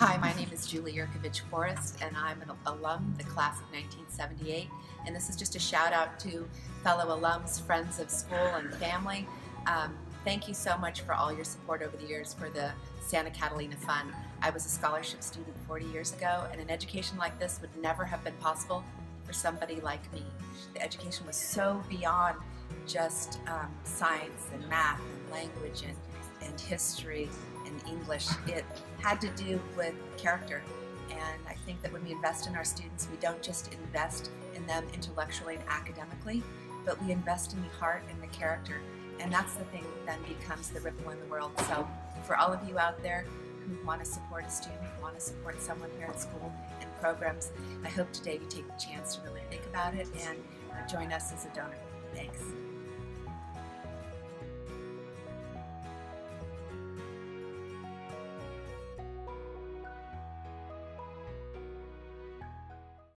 Hi, my name is Julie Yurkovich Forrest, and I'm an alum, the class of 1978. And this is just a shout out to fellow alums, friends of school, and family. Um, thank you so much for all your support over the years for the Santa Catalina Fund. I was a scholarship student 40 years ago, and an education like this would never have been possible for somebody like me. The education was so beyond just um, science and math and language and, and history and English. It had to do with character. And I think that when we invest in our students, we don't just invest in them intellectually and academically, but we invest in the heart and the character. And that's the thing that then becomes the ripple in the world. So for all of you out there who want to support a student, who want to support someone here at school and programs, I hope today you take the chance to really think about it and join us as a donor. Thanks.